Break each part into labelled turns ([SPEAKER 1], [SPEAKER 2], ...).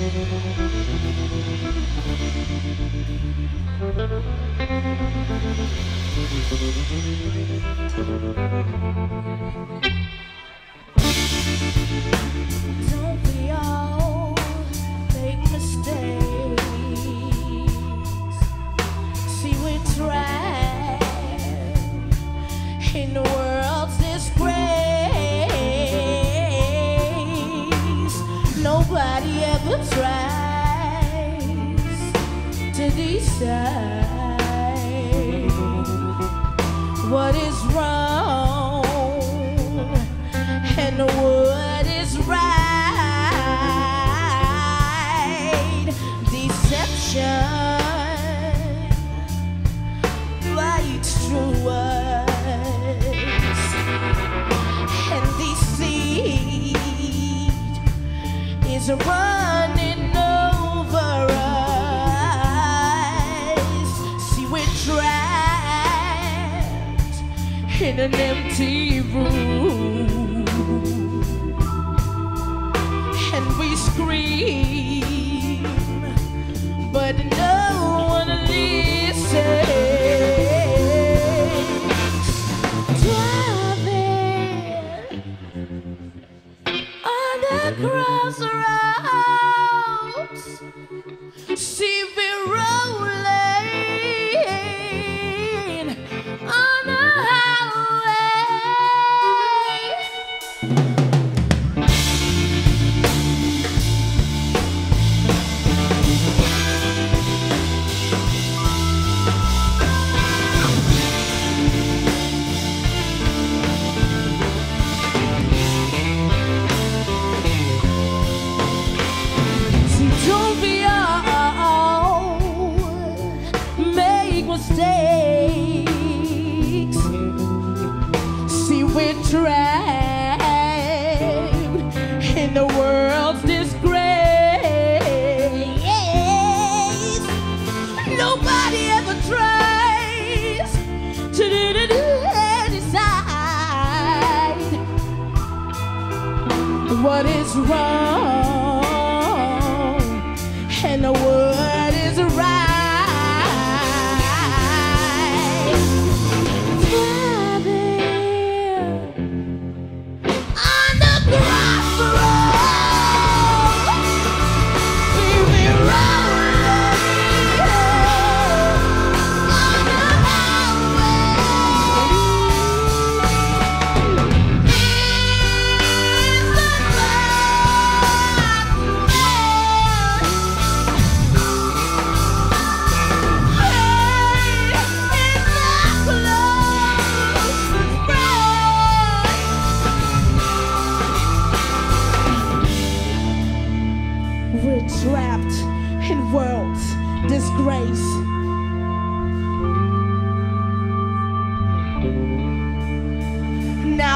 [SPEAKER 1] Don't tries to decide what is wrong and what is right. Deception and deceit is running in an empty room, and we scream, but no one listens. Driving on the crossroads. See me rolling we're trapped in the world's disgrace. Nobody ever tries to decide what is wrong and what is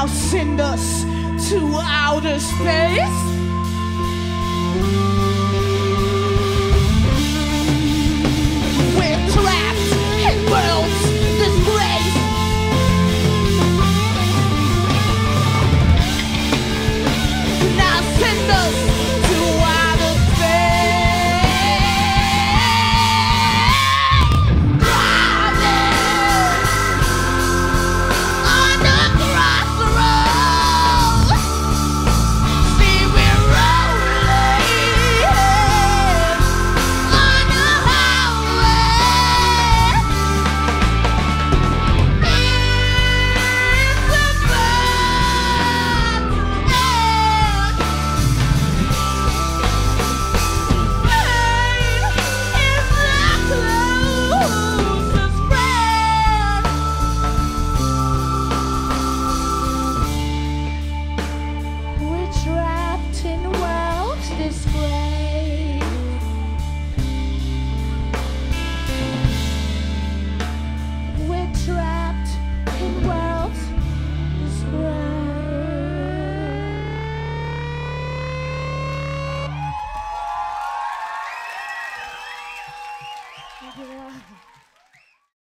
[SPEAKER 1] Now send us to outer space.